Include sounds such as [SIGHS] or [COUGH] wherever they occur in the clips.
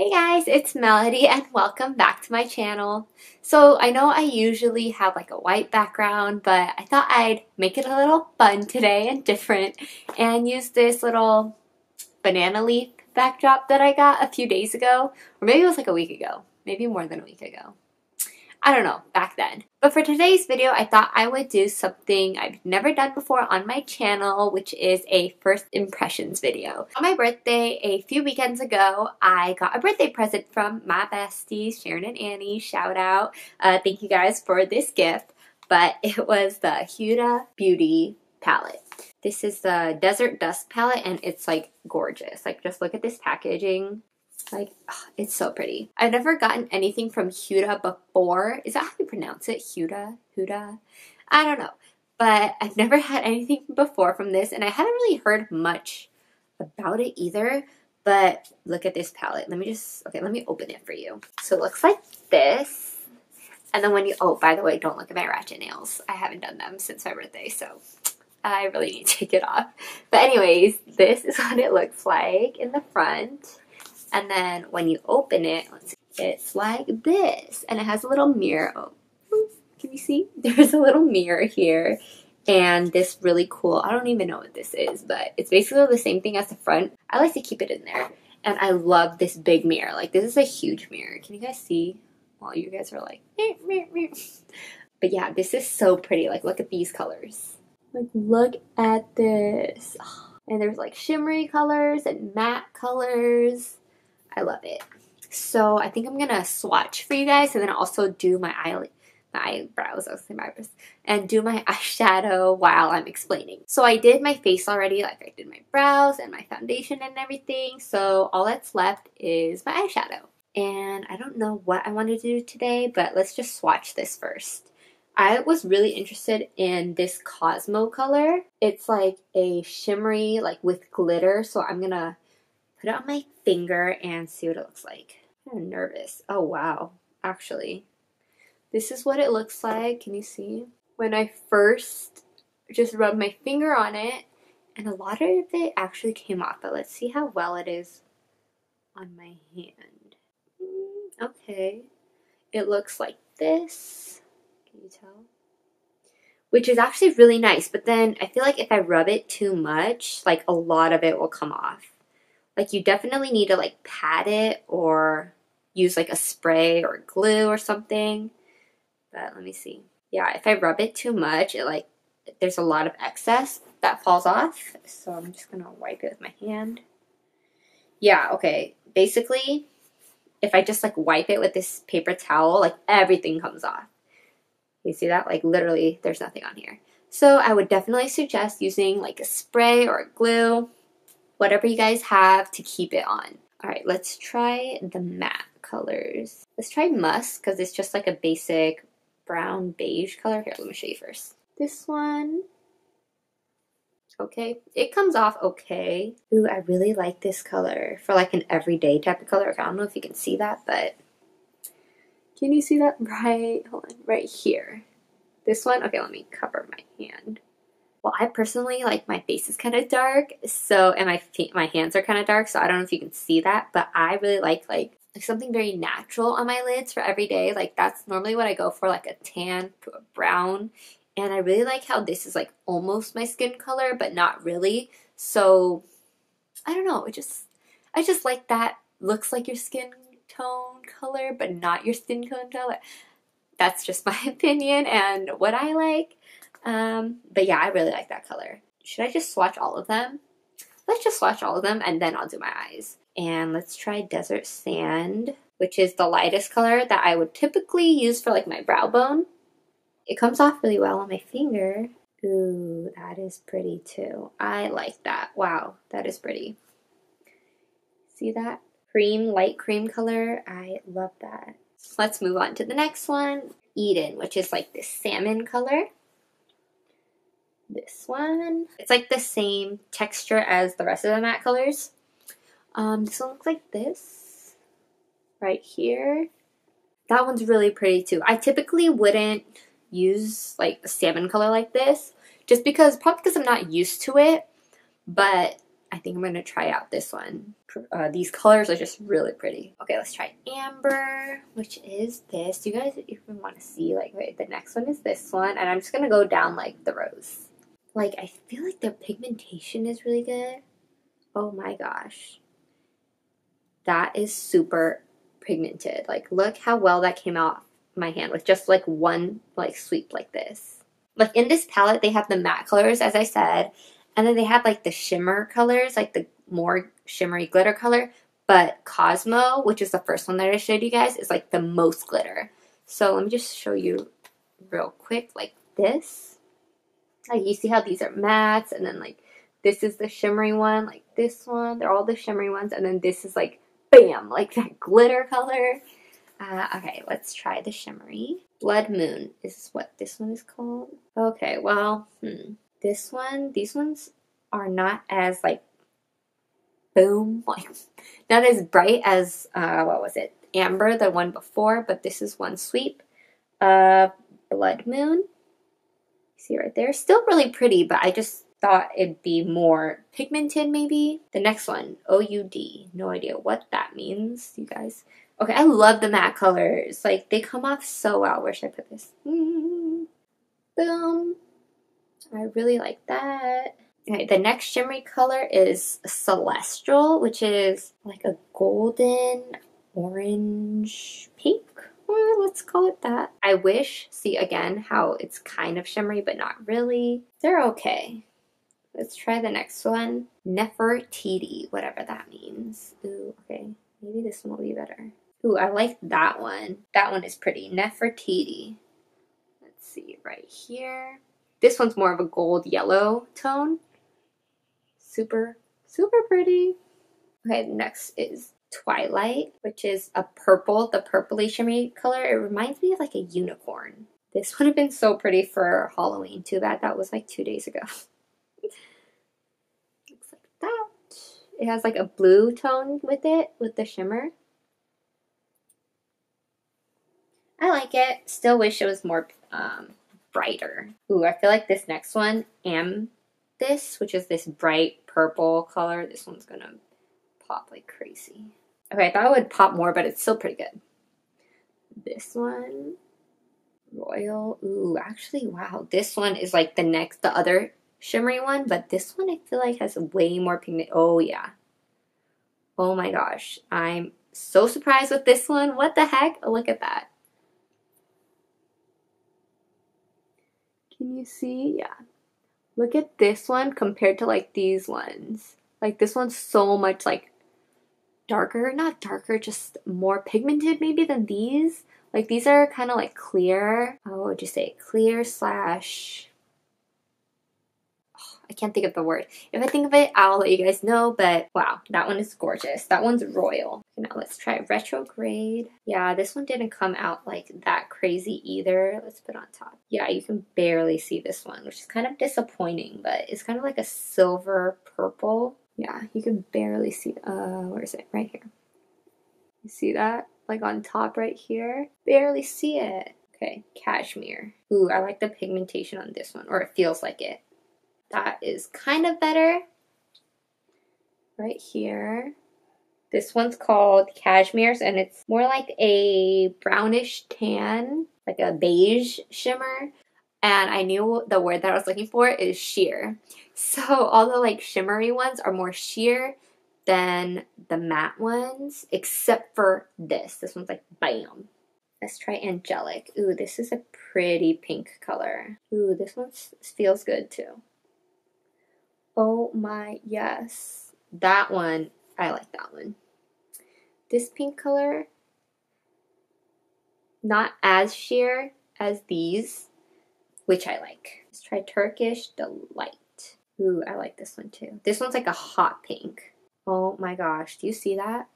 Hey guys, it's Melody and welcome back to my channel. So I know I usually have like a white background, but I thought I'd make it a little fun today and different and use this little banana leaf backdrop that I got a few days ago, or maybe it was like a week ago, maybe more than a week ago. I don't know, back then. But for today's video, I thought I would do something I've never done before on my channel, which is a first impressions video. On my birthday a few weekends ago, I got a birthday present from my besties, Sharon and Annie. Shout out. Uh, thank you guys for this gift. But [LAUGHS] it was the Huda Beauty palette. This is the Desert Dusk palette and it's like gorgeous. Like just look at this packaging. Like, it's so pretty. I've never gotten anything from Huda before. Is that how you pronounce it? Huda? Huda? I don't know. But I've never [LAUGHS] had anything before from this, and I haven't really heard much about it either. But look at this palette. Let me just, okay, let me open it for you. So it looks like this. And then when you, oh, by the way, don't look at my ratchet nails. I haven't done them since my birthday, so I really need to [LAUGHS] take it off. But anyways, this is [LAUGHS] what it looks like in the front. And then when you open it, it's like this. And it has a little mirror. Oh, can you see? [LAUGHS] There's a little mirror here. And this really cool, I don't even know what this is, but it's basically the same thing as the front. I like to keep it in there. And I love this big mirror. Like, this is a huge mirror. Can you guys see? While you guys are like, meh, meh, meh. [LAUGHS] but yeah, this is so pretty. Like, look at these colors. Like, look at this. [SIGHS] And there's like shimmery colors and matte colors. I love it. So I think I'm gonna swatch for you guys and then also do my eye my eyebrows, I was my eyebrows, and do my [LAUGHS] eyeshadow while I'm explaining. So I did my face already, like I did my brows and my foundation and everything. So all that's left is my eyeshadow. And I don't know what I want to do today, but let's just swatch this first. I was really interested in this Cosmo color. It's like a shimmery, like with glitter. So I'm gonna put it on my finger and see what it looks like. I'm nervous. Oh, wow. Actually, this is what it looks like. Can you see? When I first just rubbed my finger on it, and a lot of it actually came off, but let's see how well it is on my hand. Mm, okay. It looks like this. Can you tell? Which is actually really nice, but then I feel like if I rub it too much, like a lot of it will come off. Like you definitely need to like pat it or use like a spray or glue or something. But let me see. Yeah, if I rub it too much, it like there's a lot of excess that falls off. So I'm just gonna wipe it with my hand. Yeah, okay. Basically, if I just like wipe it with this paper towel, like everything comes off. You see that? Like literally there's nothing on here. So I would definitely suggest using like a spray or a glue whatever you guys have to keep it on. All right, let's try the matte colors. Let's try musk because it's just like a basic brown beige color. Here, let me show you first. This one. Okay, it comes off okay. Ooh, I really like this color for like an everyday type of color. I don't know if you can see that, but can you see that [LAUGHS] right? Hold on, right here. This one, okay, let me cover my hand. Well, I personally like my face is kind of dark, so and my my hands are kind of dark, so I don't know if you can see that, but I really like like like something very natural on my lids for every day. Like that's normally what I go for, like a tan to a brown. And I really like how this is like almost my skin color, but not really. So I don't know. It just I just like that looks like your skin tone color, but not your skin tone color. That's just my [LAUGHS] opinion and what I like. Um, but yeah, I really like that color. Should I just swatch all of them? Let's just swatch all of them and then I'll do my eyes. And let's try Desert Sand, which is the lightest color that I would typically use for like my brow bone. It comes off really well on my finger. Ooh, that is pretty too. I like that. Wow, that is pretty. See that? Cream, light cream color. I love that. Let's move on to the next one. Eden, which is like this salmon color this one. It's like the same texture as the rest of the matte colors. Um, this one looks like this right here. That one's really pretty too. I typically wouldn't use like a salmon color like this just because, probably because I'm not used to it, but I think I'm gonna try out this one. Uh, these colors are just really pretty. Okay, let's try amber, which is this. Do you guys even want to see? Like, wait, the next one is this one, and I'm just gonna go down like the rose. Like, I feel like the pigmentation is really good. Oh my gosh, that is super pigmented. Like, look how well that came out my hand with just like one like sweep like this. Like in this palette, they have the matte colors, as I said, and then they have like the shimmer colors, like the more shimmery glitter color. But Cosmo, which is the first one that I showed you guys, is like the most glitter. So let me just show you real quick, like this. Like you see how these are mattes, and then like this is the shimmery one, like this one. They're all the shimmery ones, and then this is like bam, like that glitter color. Uh, okay, let's try the shimmery. Blood Moon is what this one is called. Okay, well, hmm. This one, these ones are not as like boom, [LAUGHS] like not as bright as uh, what was it? Amber, the one before, but this is one sweep. Uh, Blood Moon. See right there, still really pretty, but I just thought it'd be more pigmented maybe. The next one, OUD. No idea what that means, you guys. Okay, I love the matte colors. Like, they come off so well. Where should I put this? Mm, boom. I really like that. Okay, the next shimmery color is Celestial, which is like a golden orange pink. Or let's call it that. I wish, see again, how it's kind of shimmery, but not really. They're okay. Let's try the next one. Nefertiti, whatever that means. Ooh, okay. Maybe this one will be better. Ooh, I like that one. That one is pretty. Nefertiti. Let's see, right here. This one's more of a gold yellow tone. Super, super pretty. Okay, next is Twilight, which is a purple, the purpley shimmery color. It reminds me of like a unicorn. This [LAUGHS] would have been so pretty for Halloween. Too bad that was like two days ago. [LAUGHS] Looks like that. It has like a blue tone with it, with the shimmer. I like it. Still wish it was more um, brighter. Ooh, I feel like this next one, Am this, which is this bright purple color, this one's gonna pop like crazy. Okay, I thought it would pop more, but it's still pretty good. This one, Royal. Ooh, actually, wow. This one is like the next, the other shimmery one, but this one I feel like has way more pigment. Oh, yeah. Oh my gosh. I'm so surprised with this one. What the heck? Look at that. Can you see? Yeah. Look at this one compared to like these ones. Like this one's so much like darker, not darker, just more pigmented maybe than these. Like these are kind of like clear. How would you say? Clear slash [SIGHS] I can't think of the word. If I think of it, I'll let you guys know, but wow, that one is gorgeous. That one's royal. Now let's try retrograde. Yeah, this one didn't come out like that crazy either. Let's put on top. Yeah, you can barely see this one, which is kind of disappointing, but it's kind of like a silver purple. Yeah, you can barely see, uh, where is it? Right here. You see that? Like on top right here? Barely see it. Okay, cashmere. Ooh, I like the pigmentation on this one, or it feels like it. That is kind of better. Right here. This one's called Cashmere's and it's more like a brownish tan, like a beige shimmer. And I knew the word that I was looking for is sheer. So all the like shimmery ones are more sheer than the matte ones, except for this. This one's like bam. Let's try Angelic. Ooh, this is a pretty pink color. Ooh, this one feels good too. Oh my, yes. That one, I like that one. This pink color, not as sheer as these, which I like. Let's try Turkish Delight. Ooh, I like this one too. This one's like a hot pink. Oh my gosh, do you see that?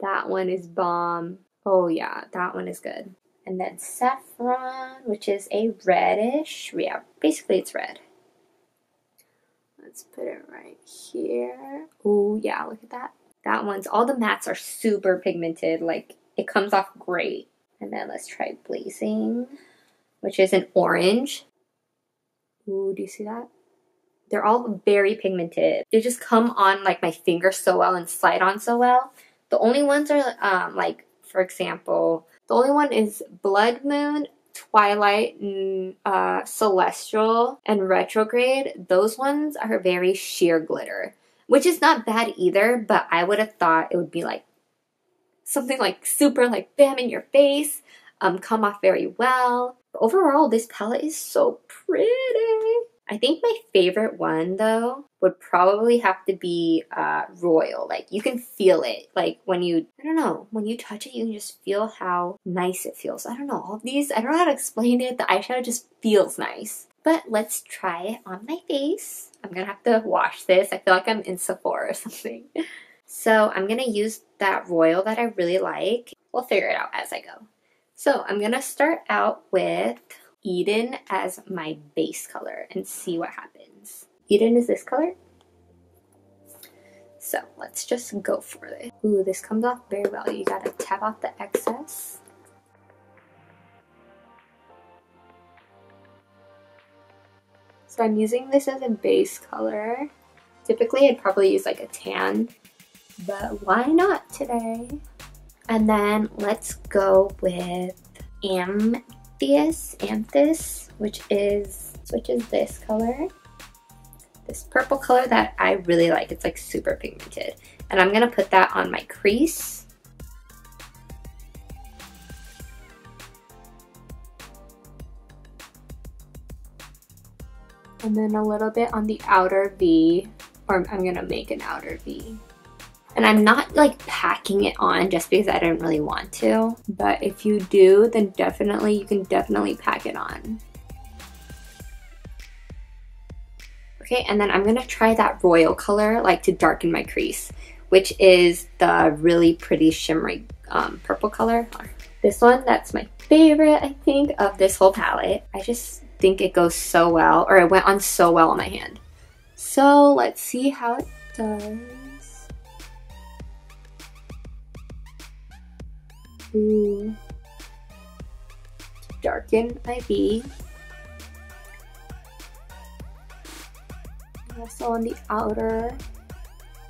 That one is bomb. Oh yeah, that one is good. And then saffron, which is a reddish. Yeah, basically it's red. Let's put it right here. Oh yeah, look at that. That one's, all the mattes are super pigmented. Like, it comes off great. And then let's try Blazing, which is an orange. Ooh, do you see that? They're all very pigmented. They just come on like my finger so well and slide on so well. The only ones are um, like, for example, the only one is Blood Moon, Twilight, uh, Celestial, and Retrograde. Those ones are very sheer glitter, which is not bad either, but I would have thought it would be like something like super like bam in your face, um, come off very well. Overall, this palette is so pretty. I think my favorite one though would probably have to be uh, Royal. Like you can feel it. Like when you, I don't know, when you touch it, you can just feel how nice it feels. I don't know, all these, I don't know how to explain it. The eyeshadow just feels nice. But let's try it on my face. I'm gonna have to wash this. I feel like I'm in Sephora or something. [LAUGHS] So I'm gonna use that Royal that I really like. We'll figure it out as I go. So I'm gonna start out with Eden as my base color and see what happens. Eden is this color. So let's just go for it. Ooh, this comes off very well. You gotta tap off the excess. So I'm using this as a base color. Typically I'd probably use like a tan, but why not today? And then let's go with Am Amethyst, Amethyst, which is which is this color. This purple color that I really like. It's like super pigmented. And I'm gonna put that on my crease. And then a little bit on the outer V, or I'm gonna make an outer V. And I'm not like packing it on just because I don't really want to. But if you do, then definitely, you can definitely pack it on. Okay, and then I'm gonna try that royal color, like to darken my crease, which is the really pretty shimmery um, purple color. This one, that's my favorite, I think, of this whole palette. I just think it goes so well, or it went on so well on my hand. So let's see how it does. To darken my V. Also on the outer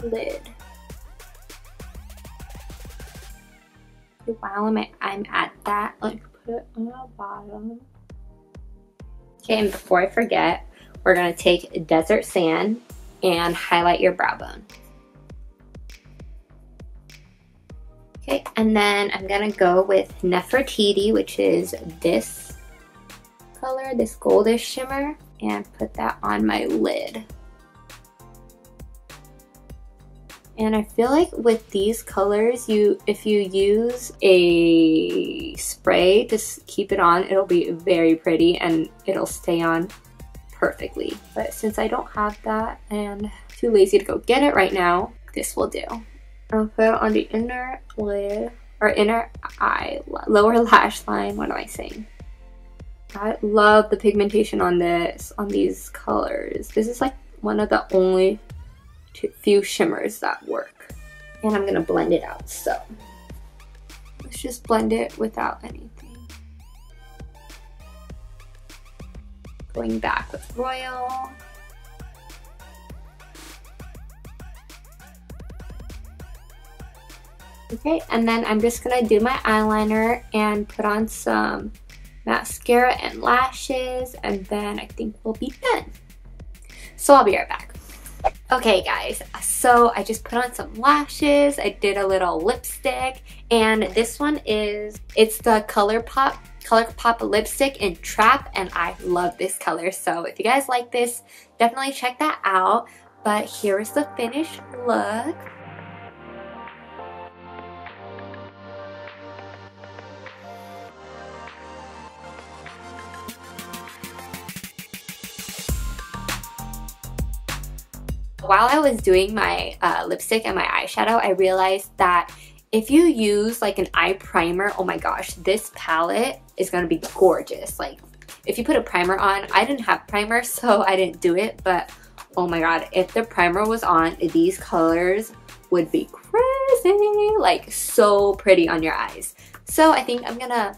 lid. While I'm at, I'm at that, like put it on the bottom. Okay, and before I forget, we're gonna take Desert Sand and highlight your brow bone. Okay, and then I'm gonna go with Nefertiti, which is this color, this goldish shimmer, and put that on my lid. And I feel like with these colors, you if you use a spray to keep it on, it'll be very pretty and it'll stay on perfectly. But since I don't have that and too lazy to go get it right now, this will do. I'll put on the inner lid or inner eye, lower lash line. What am I saying? I love the pigmentation on this, on these colors. This is like one of the only few shimmers that work. And I'm gonna blend it out, so. Let's just blend it without anything. Going back with Royal. Okay, and then I'm just gonna do my eyeliner and put on some mascara and lashes, and then I think we'll be done. So I'll be right back. Okay guys, so I just put on some lashes, I did a little lipstick, and this one is, it's the ColourPop ColourPop lipstick in Trap, and I love this color. So if you guys like this, definitely check that out. But here is the finished look. While I was doing my uh, lipstick and my eyeshadow, I realized that if you use like an eye primer, oh my gosh, this palette is gonna be gorgeous. Like if you put a primer on, I didn't have primer, [LAUGHS] so I didn't do it, but oh my god, if the primer was on, these colors would be crazy, like so pretty on your eyes. So I think I'm gonna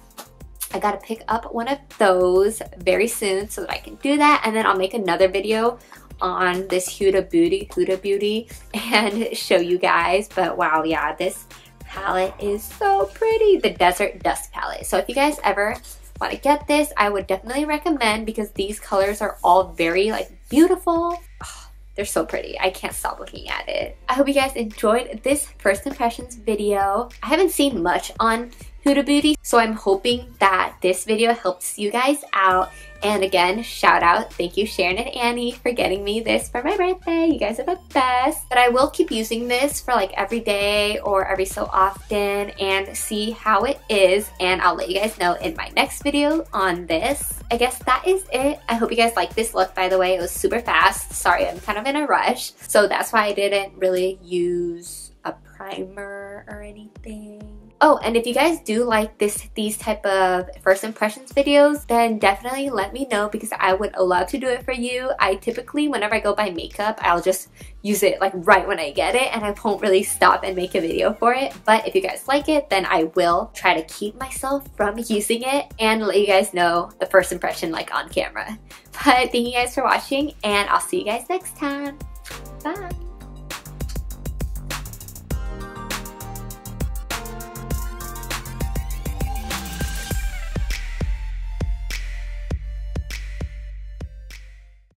I gotta pick up one of those very soon so that I can do that and then I'll make another video on this Huda Beauty, Huda Beauty [LAUGHS] and show you guys. But wow, yeah, this palette is so pretty. The Desert Dusk palette. So if you guys ever want to get this, I would definitely recommend because these colors are all very like beautiful. Oh, they're so pretty. I can't stop looking at it. I hope you guys enjoyed this first impressions video. I haven't seen much on Huda Beauty, so I'm hoping that this video helps you guys out and again, shout out, thank you Sharon and Annie for getting me this for my birthday. You guys are the best. But I will keep using this for like every day or every so often and see how it is. And I'll let you guys know in my next video on this. I guess that is it. I hope you guys like this look, by the way. It was super fast. Sorry, I'm kind of in a rush. So that's why I didn't really use a primer or anything. Oh, and if you guys do like this these type of first impressions videos, then definitely let me know because I would love to do it for you. I typically, whenever I go buy makeup, I'll just use it like right when I get it and I won't really stop and make a video for it. But if you guys like it, then I will try to keep myself from using it and let you guys know the first impression like on camera. [LAUGHS] But thank you guys for watching and I'll see you guys next time.